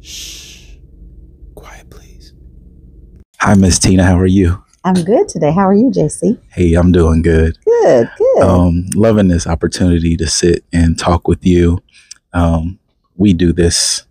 Shh. Quiet, please. Hi, Miss Tina. How are you? I'm good today. How are you, JC? Hey, I'm doing good. Good, good. Um, loving this opportunity to sit and talk with you. Um, we do this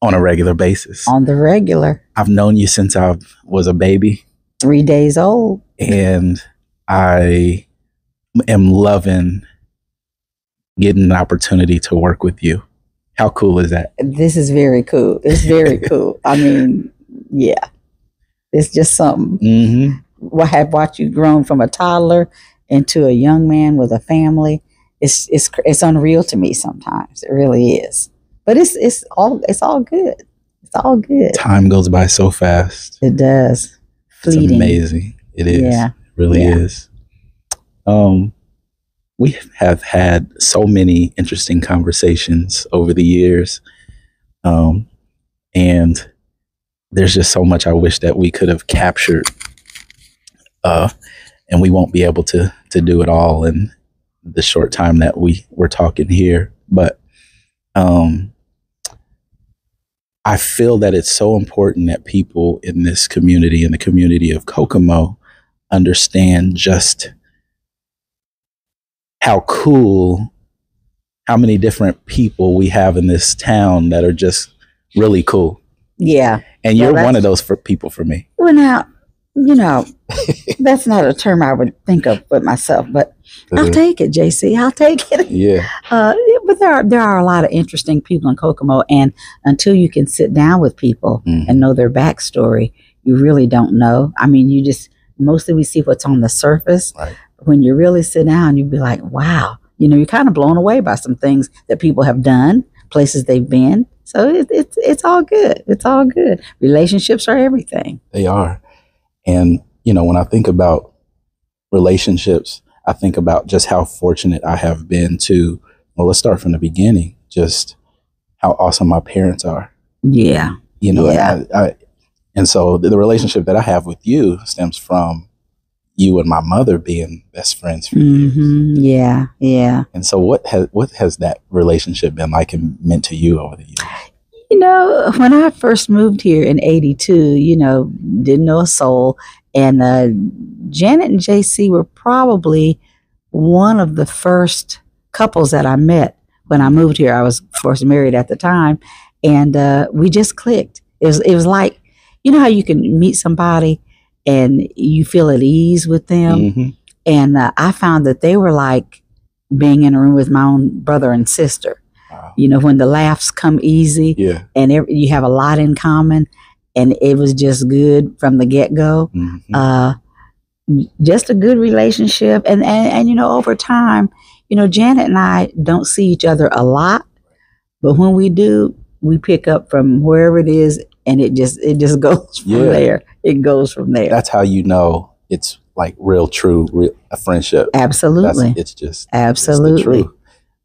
on a regular basis. On the regular, I've known you since I was a baby, three days old. and I am loving getting an opportunity to work with you. How cool is that? This is very cool. It's very cool. I mean, yeah, it's just something. Mm-hmm. What have watched you grown from a toddler into a young man with a family. It's it's it's unreal to me sometimes. It really is. But it's it's all it's all good. It's all good. Time goes by so fast. It does. It's amazing. It is. Yeah. It really Yeah. is. Um, we have had so many interesting conversations over the years. Um, and there's just so much I wish that we could have captured. Uh, and we won't be able to to do it all in the short time that we we're talking here. But um I feel that it's so important that people in this community, in the community of Kokomo, understand just how cool, how many different people we have in this town that are just really cool. Yeah. And you're one of those for people for me. Well, now, you know, that's not a term I would think of with myself, but I'll take it, JC. I'll take it. yeah. Uh, but there are there are a lot of interesting people in Kokomo, and until you can sit down with people Mhm. and know their backstory, you really don't know. I mean, you just mostly we see what's on the surface. Right. When you really sit down, you'd be like, wow. You know, you're kind of blown away by some things that people have done, places they've been. So it, it's it's all good. It's all good. Relationships are everything. They are. And, you know, when I think about relationships, I think about just how fortunate I have been to, well, let's start from the beginning, just how awesome my parents are. Yeah. You know, Yeah. and, I, I, and so the, the relationship that I have with you stems from you and my mother being best friends for years. hmm Yeah. Yeah. And so what has what has that relationship been like and meant to you over the years? You know, when I first moved here in 82, you know, didn't know a soul. And uh, Janet and JC were probably one of the first couples that I met when I moved here. I was, of course, married at the time. And uh, we just clicked. It was, it was like, you know how you can meet somebody and you feel at ease with them? Mhm. And uh, I found that they were like being in a room with my own brother and sister. Wow. You know, when the laughs come easy Yeah. and ev you have a lot in common, and it was just good from the get go. Mhm. Uh, just a good relationship, and, and and you know, over time, you know, Janet and I don't see each other a lot, but when we do, we pick up from wherever it is, and it just it just goes from Yeah. there. It goes from there. That's how you know it's like real, true, real, a friendship. Absolutely, That's, it's just it's absolutely. truth.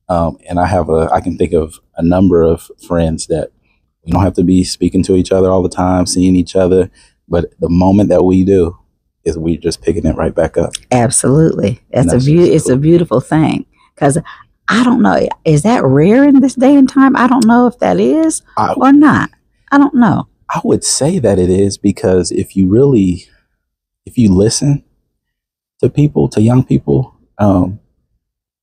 Um, and I have a, I can think of a number of friends that we don't have to be speaking to each other all the time, seeing each other, but the moment that we do, is we just picking it right back up. Absolutely. That's, that's a it's a beautiful thing because I don't know is that rare in this day and time? I don't know if that is I, or not. I don't know. I would say that it is because if you really, if you listen to people, to young people, um,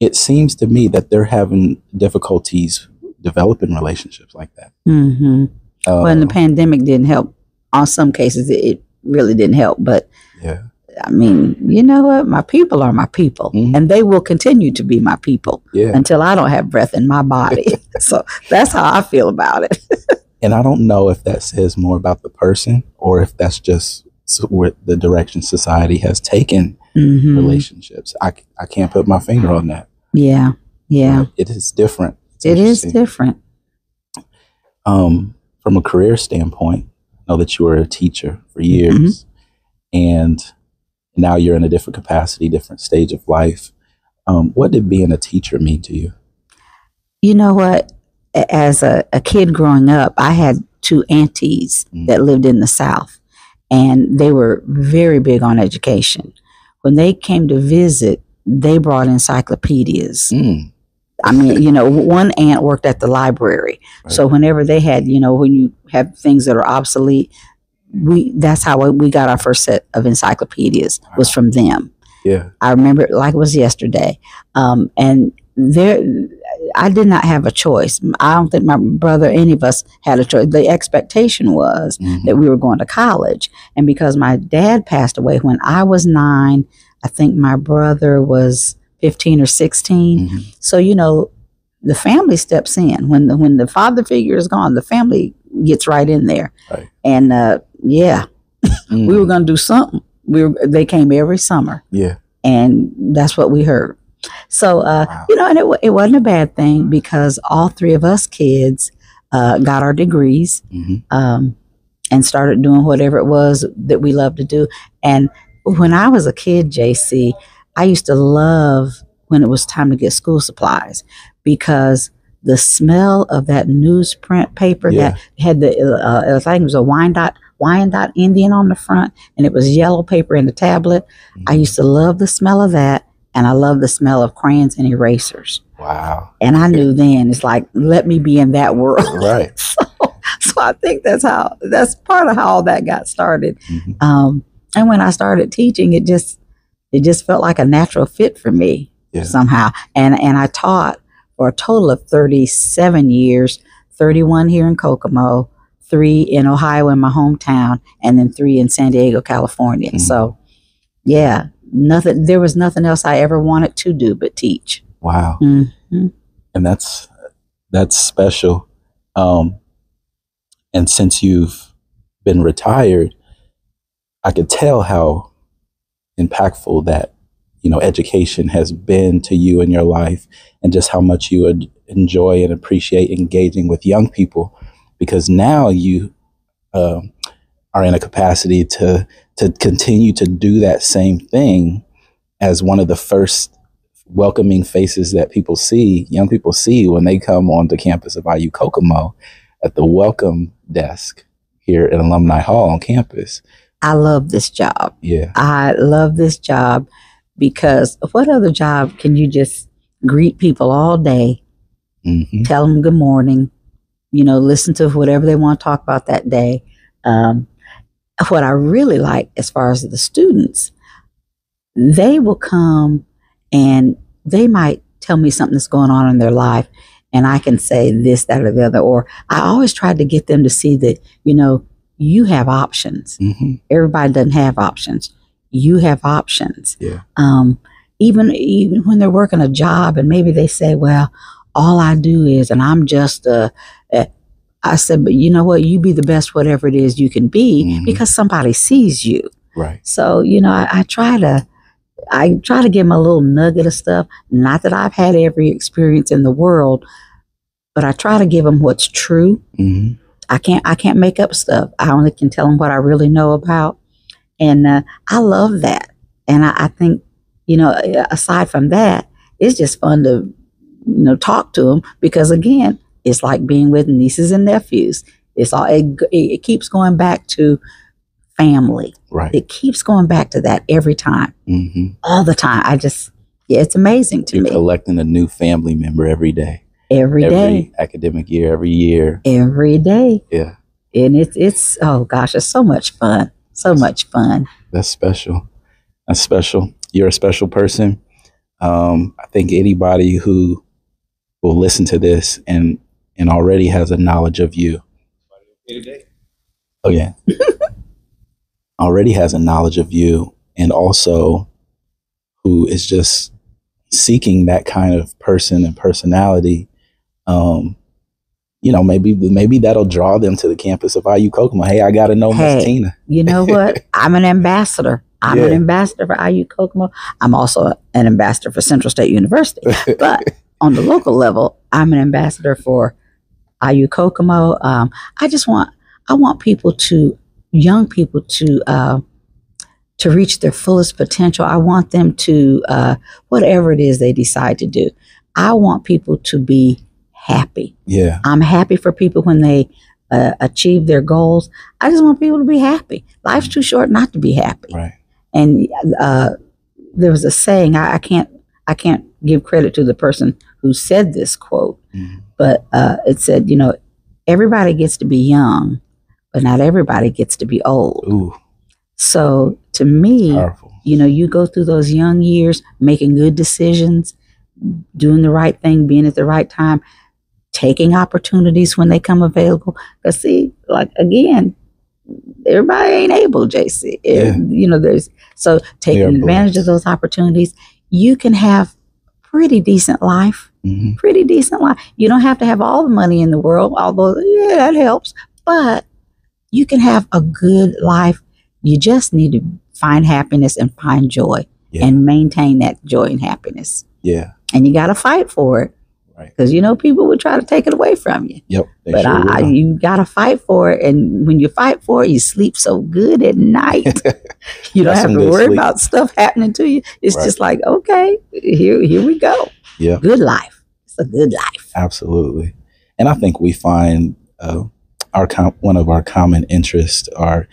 it seems to me that they're having difficulties developing relationships like that. hmm well, and the Um, pandemic didn't help. On some cases, it, it really didn't help. But yeah, I mean, you know what? My people are my people, Mhm. and they will continue to be my people yeah. until I don't have breath in my body. so that's how I feel about it. And I don't know if that says more about the person or if that's just where the direction society has taken hmm relationships. I can't put my finger on that. Yeah, yeah, It is different. It's it is different. um, from a career standpoint, I know that you were a teacher for years, and now you're in a different capacity, different stage of life. Um, what did being a teacher mean to you? You know what? As a, a kid growing up, I had two aunties Mm. that lived in the South, and they were very big on education. When they came to visit, they brought encyclopedias. Mm, I mean, you know, one aunt worked at the library. So whenever they had, you know, when you have things that are obsolete, we that's how we got our first set of encyclopedias was from them. Yeah. I remember it like it was yesterday. Um, and there, I did not have a choice. I don't think my brother, any of us, had a choice. The expectation was Mhm. that we were going to college, and because my dad passed away when I was nine, I think my brother was fifteen or 16 Mhm. So you know, the family steps in when the when the father figure is gone. The family gets right in there, Right. and uh, yeah, Mm. we were going to do something. We were, they came every summer Yeah. and that's what we heard. So, uh, Wow. you know, and it, it wasn't a bad thing because all three of us kids uh, got our degrees hmm um, and started doing whatever it was that we loved to do. And when I was a kid, JC, I used to love when it was time to get school supplies because the smell of that newsprint paper Yeah. that had the, uh, I think it was a Wyandotte, Wyandotte Indian on the front and it was yellow paper in the tablet. I used to love the smell of that. And I love the smell of crayons and erasers. Wow. And I knew then it's like, let me be in that world. Right. so, so I think that's how that's part of how all that got started. Mhm. Um, and when I started teaching, it just it just felt like a natural fit for me Yeah. somehow. And and I taught for a total of thirty seven years, thirty one here in Kokomo, three in Ohio in my hometown, and then three in San Diego, California. Mhm. So yeah, nothing. There was nothing else I ever wanted to do but teach. Wow. Mhm. and that's that's special. Um, and since you've been retired, I could tell how impactful that you know education has been to you in your life, and just how much you would enjoy and appreciate engaging with young people, because now you um, are in a capacity to to continue to do that same thing as one of the first welcoming faces that people see, young people see when they come onto the campus of IU Kokomo at the welcome desk here at Alumni Hall on campus. I love this job. Yeah. I love this job because what other job can you just greet people all day, hmm tell them good morning, you know, listen to whatever they want to talk about that day. Um, what I really like as far as the students, they will come and they might tell me something that's going on in their life and I can say this, that, or the other. Or I always try to get them to see that, you know, you have options. hmm Everybody doesn't have options. You have options. Yeah. Um, even even when they're working a job and maybe they say, "Well, all I do is," and I'm just a. I said, but you know what? You be the best, whatever it is you can be, Mhm. because somebody sees you. Right. So you know, I, I try to, I try to give them a little nugget of stuff. Not that I've had every experience in the world, but I try to give them what's true. hmm I can't I can't make up stuff. I only can tell them what I really know about, and uh, I love that. And I, I think you know, aside from that, it's just fun to you know talk to them because again, it's like being with nieces and nephews. It's all it, it keeps going back to family. Right. It keeps going back to that every time, hmm all the time. I just yeah, it's amazing to You're me collecting a new family member every day, every every day, academic year, every year. every day. Yeah. and it's it's oh gosh, it's so much fun, so much fun. That's special. That's special. You're a special person. Um, I think anybody who will listen to this and and already has a knowledge of you. Oh yeah. already has a knowledge of you and also who is just seeking that kind of person and personality. Um, you know, maybe maybe that'll draw them to the campus of IU Kokomo. Hey, I got to know Miss Tina. You know what? I'm an ambassador. I'm an ambassador for IU Kokomo. I'm also an ambassador for Central State University. But on the local level, I'm an ambassador for IU Kokomo. Um, I just want I want people to young people to uh, to reach their fullest potential. I want them to uh, whatever it is they decide to do. I want people to be happy. yeah. I'm happy for people when they uh, achieve their goals. I just want people to be happy. Life's too short not to be happy. Right. And uh, there was a saying I, I can't I can't give credit to the person who said this quote, Mhm. but uh, it said, you know, everybody gets to be young, but not everybody gets to be old. Ooh, So to me, powerful. you know, you go through those young years making good decisions, doing the right thing, being at the right time, taking opportunities when they come available. Because see, like again, everybody ain't able, JC. Yeah. You know, there's so taking advantage of those opportunities, you can have pretty decent life. Hmm Pretty decent life. You don't have to have all the money in the world, although yeah, that helps. But you can have a good life. You just need to find happiness and find joy Yeah. and maintain that joy and happiness. Yeah. And you got to fight for it Right. because you know people would try to take it away from you. Yep. But sure I, I, you got to fight for it. And when you fight for it, you sleep so good at night. you don't have to worry sleep. about stuff happening to you. It's Right. just like, okay, here, here we go. Yeah. Good life. A good life. Absolutely. And I think we find uh, our com- one of our common interests are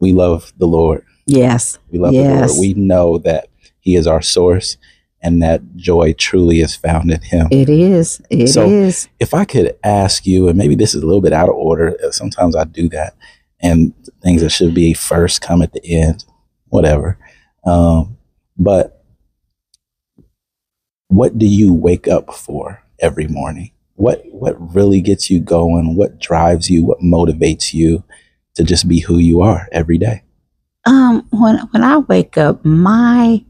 we love the Lord. Yes. We love Yes. the Lord. We know that He is our source and that joy truly is found in Him. It is. It is. So- If I could ask you, and maybe this is a little bit out of order, uh, sometimes I do that, and things that should be first come at the end, whatever. Um, but what do you wake up for every morning? What what really gets you going? What drives you? What motivates you to just be who you are every day? Um, when when I wake up, my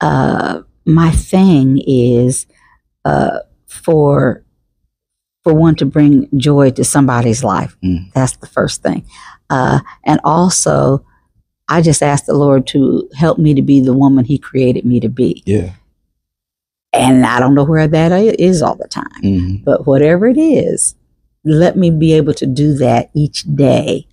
uh my thing is uh for for one to bring joy to somebody's life. Mm. That's the first thing. Uh and also I just ask the Lord to help me to be the woman he created me to be. Yeah. And I don't know where that is all the time. Mhm. But whatever it is, let me be able to do that each day,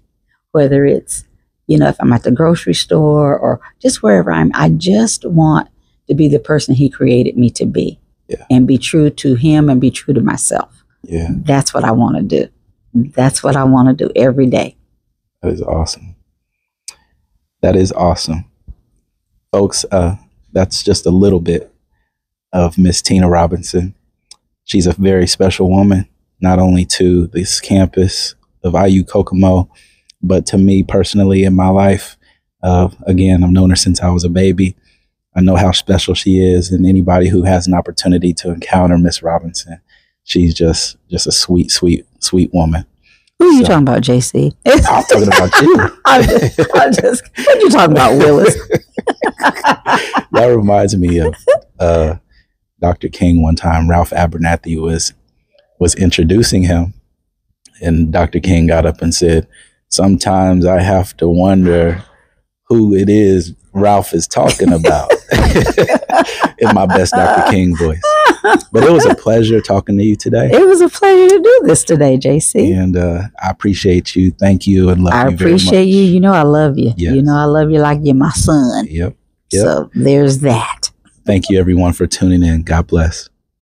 whether it's, you know, if I'm at the grocery store or just wherever I'm, I just want to be the person he created me to be Yeah. and be true to him and be true to myself. Yeah. That's what I want to do. That's what I want to do every day. That is awesome. That is awesome. Folks, uh, that's just a little bit of Miss Tina Robinson. She's a very special woman, not only to this campus of IU Kokomo, but to me personally in my life. Uh, again, I've known her since I was a baby. I know how special she is, and anybody who has an opportunity to encounter Miss Robinson, she's just just a sweet, sweet, sweet woman. Who are you So- talking about, JC? I'm talking about you. I'm just, I'm just, what you talking about, Willis? that reminds me of uh, Dr. King one time. Ralph Abernathy was was introducing him, and Dr. King got up and said, "Sometimes I have to wonder who it is Ralph is talking about." In my best Dr. King voice. But it was a pleasure talking to you today, It was a pleasure to do this today, JC. and uh, I appreciate you. Thank you, and love I you very much. appreciate you. You know I love you. Yes. You know I love you like you're my son. Yep. Yep. So there's that. Thank you, everyone, for tuning in. God bless.